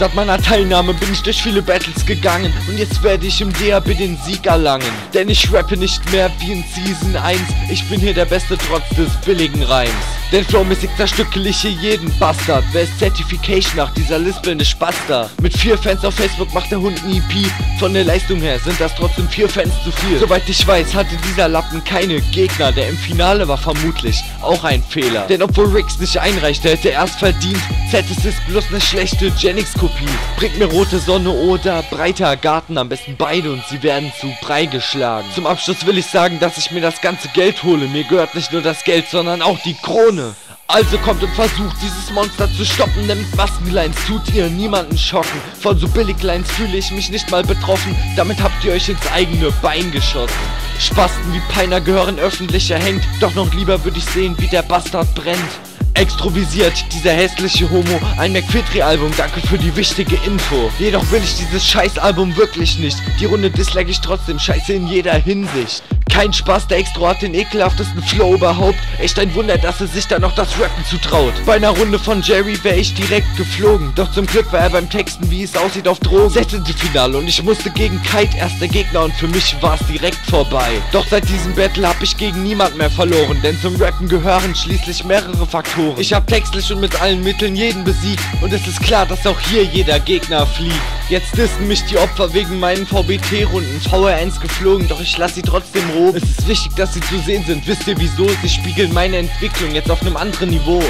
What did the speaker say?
Seit meiner Teilnahme bin ich durch viele Battles gegangen und jetzt werde ich im DAB den Sieg erlangen. Denn ich rappe nicht mehr wie in Season 1, ich bin hier der Beste trotz des billigen Reims. Denn flowmäßig zerstückel ich hier jeden Bastard. Wer ist Certification nach dieser lispelnde Spaster? Mit vier Fans auf Facebook macht der Hund ein EP. Von der Leistung her sind das trotzdem vier Fans zu viel. Soweit ich weiß, hatte dieser Lappen keine Gegner. Der im Finale war vermutlich auch ein Fehler. Denn obwohl Rix nicht einreichte, hätte er es verdient. ZS ist bloß eine schlechte Genix-Kopie. Bringt mir rote Sonne oder breiter Garten, am besten beide und sie werden zu Brei geschlagen. Zum Abschluss will ich sagen, dass ich mir das ganze Geld hole. Mir gehört nicht nur das Geld, sondern auch die Krone. Also kommt und versucht dieses Monster zu stoppen, mit Maskenlines tut ihr niemanden schocken. Von so Billiglines fühle ich mich nicht mal betroffen, damit habt ihr euch ins eigene Bein geschossen. Spasten wie Peiner gehören öffentlich erhängt, doch noch lieber würde ich sehen, wie der Bastard brennt. Extrovisiert, dieser hässliche Homo, ein McFitry-Album, danke für die wichtige Info. Jedoch will ich dieses Scheiß-Album wirklich nicht, die Runde dislike ich trotzdem, scheiße in jeder Hinsicht. Kein Spaß, der Extro hat den ekelhaftesten Flow überhaupt. Echt ein Wunder, dass er sich da noch das Rappen zutraut. Bei einer Runde von Jerry wäre ich direkt geflogen. Doch zum Glück war er beim Texten, wie es aussieht, auf Drogen. 16. Finale und ich musste gegen Kite erst der Gegner und für mich war es direkt vorbei. Doch seit diesem Battle habe ich gegen niemand mehr verloren, denn zum Rappen gehören schließlich mehrere Faktoren. Ich habe textlich und mit allen Mitteln jeden besiegt und es ist klar, dass auch hier jeder Gegner fliegt. Jetzt dissen mich die Opfer wegen meinen VBT-Runden. VR1 geflogen, doch ich lasse sie trotzdem roh es ist wichtig, dass sie zu sehen sind. Wisst ihr wieso? Sie spiegeln meine Entwicklung jetzt auf einem anderen Niveau.